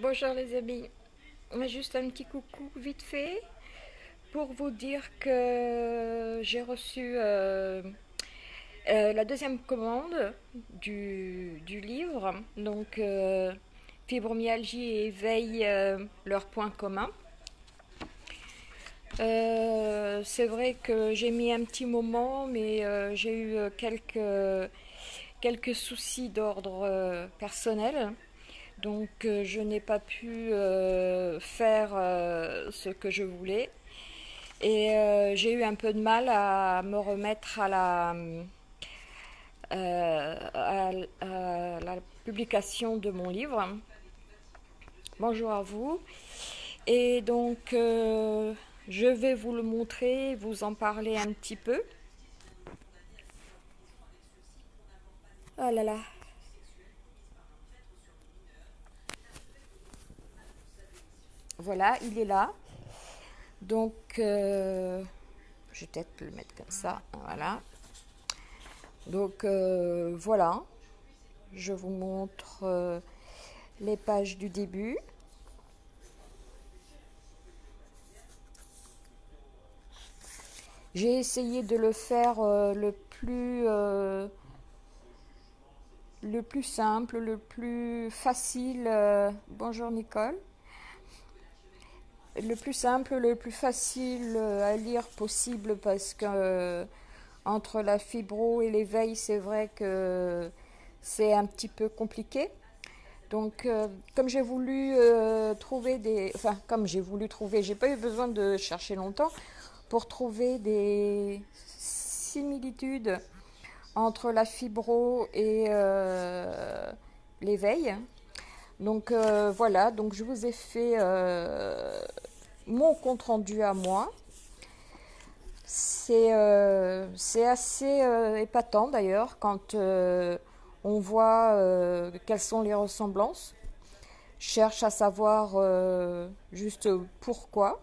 Bonjour les amis, juste un petit coucou vite fait pour vous dire que j'ai reçu euh, euh, la deuxième commande du, livre, donc euh, fibromyalgie et éveil, leurs points communs. C'est vrai que j'ai mis un petit moment, mais j'ai eu quelques soucis d'ordre personnel. Donc euh, je n'ai pas pu euh, faire euh, ce que je voulais. Et j'ai eu un peu de mal à me remettre à la, publication de mon livre. Bonjour à vous. Et donc je vais vous le montrer, vous en parler un petit peu. Oh là là. Voilà, il est là. Donc, euh, je vais peut-être le mettre comme ça. Voilà. Donc, euh, voilà. Je vous montre euh, les pages du début. J'ai essayé de le faire le plus le plus simple, le plus facile. bonjour Nicole le plus simple, le plus facile à lire possible parce que euh, entre la fibro et l'éveil, c'est vrai que c'est un petit peu compliqué. Donc, euh, comme j'ai voulu euh, trouver des. Enfin, comme j'ai voulu trouver, j'ai pas eu besoin de chercher longtemps pour trouver des similitudes entre la fibro et l'éveil. Donc voilà, donc je vous ai fait mon compte rendu à moi. C'est euh, assez euh, épatant d'ailleurs quand euh, on voit quelles sont les ressemblances. Cherche à savoir juste pourquoi.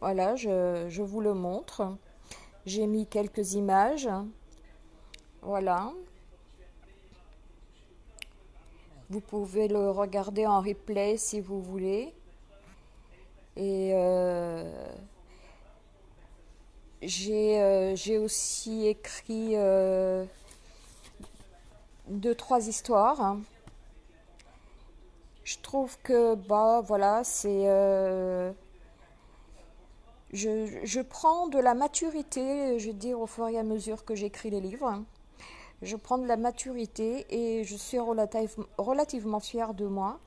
Voilà, je, je vous le montre. J'ai mis quelques images. Voilà. Vous pouvez le regarder en replay si vous voulez. Et euh, euh, j'ai aussi écrit euh, deux, trois histoires. Je trouve que, bah voilà, c'est. je, je, prends de la maturité, je veux dire, au fur et à mesure que j'écris les livres. Je prends de la maturité et je suis relativement fière de moi.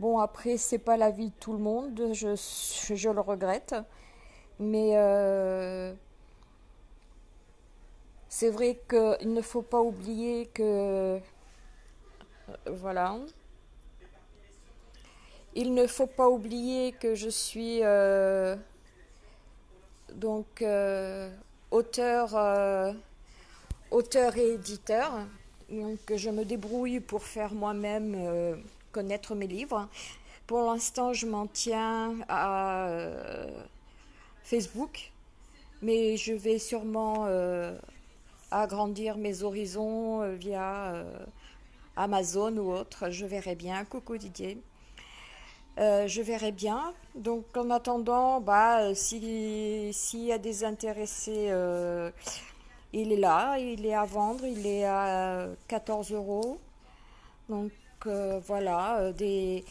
Bon, après, c'est pas la vie de tout le monde, je, le regrette. Mais euh, c'est vrai qu'il ne faut pas oublier que. Euh, voilà. Il ne faut pas oublier que je suis euh, donc auteur, auteur et éditeur. Donc je me débrouille pour faire moi-même connaître mes livres. Pour l'instant, je m'en tiens à euh, Facebook, mais je vais sûrement euh, agrandir mes horizons euh, via Amazon ou autre. Je verrai bien. Coucou Didier. je verrai bien. Donc en attendant, bah, s'il y a des intéressés, il est là, il est à vendre, il est à 14 euros. Donc voilà, euh, des,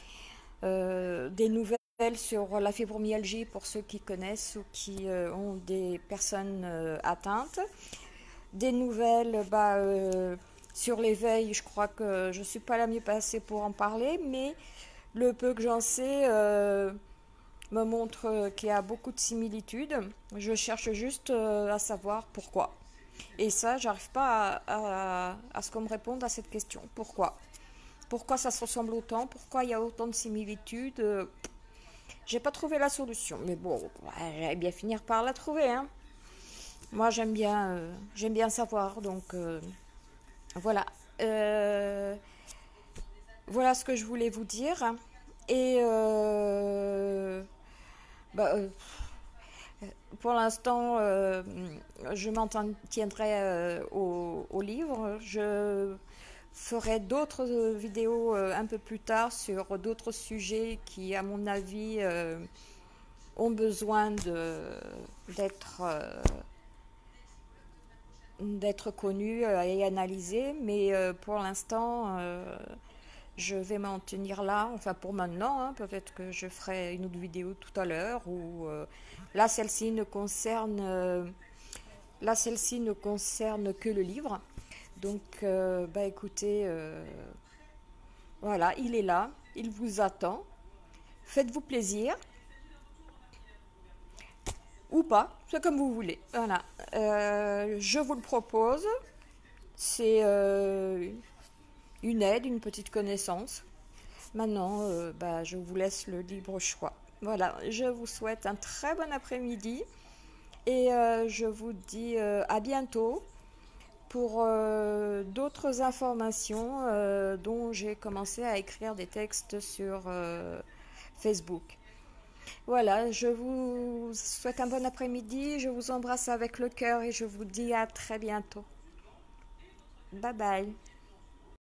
euh, des nouvelles sur la fibromyalgie pour ceux qui connaissent ou qui ont des personnes atteintes. Des nouvelles bah, sur l'éveil, je crois que je ne suis pas la mieux passée pour en parler, mais le peu que j'en sais me montre qu'il y a beaucoup de similitudes. Je cherche juste à savoir pourquoi. Et ça, j'arrive pas à ce qu'on me réponde à cette question. Pourquoi pourquoi ça se ressemble autant Pourquoi il y a autant de similitudes euh, J'ai pas trouvé la solution. Mais bon, j'allais bien finir par la trouver. Hein. Moi, j'aime bien, euh, j'aime bien savoir. Donc, euh, voilà. voilà ce que je voulais vous dire. Et bah, pour l'instant, je m'en tiendrai au, au, livre. Je ferai d'autres vidéos un peu plus tard sur d'autres sujets qui, à mon avis, ont besoin d'être d'être connus et analysés. Mais pour l'instant, je vais m'en tenir là, enfin pour maintenant, hein. peut-être que je ferai une autre vidéo tout à l'heure, ou euh, là celle-ci ne concerne euh, là celle-ci ne concerne que le livre. Donc euh, bah écoutez, voilà, il est là, il vous attend. Faites-vous plaisir. Ou pas, c'est comme vous voulez. Voilà. je vous le propose. C'est une aide, une petite connaissance. Maintenant, euh, bah, je vous laisse le libre choix. Voilà, je vous souhaite un très bon après-midi et euh, je vous dis euh, à bientôt pour d'autres informations dont j'ai commencé à écrire des textes sur Facebook. Voilà, je vous souhaite un bon après-midi, je vous embrasse avec le cœur et je vous dis à très bientôt. Bye bye.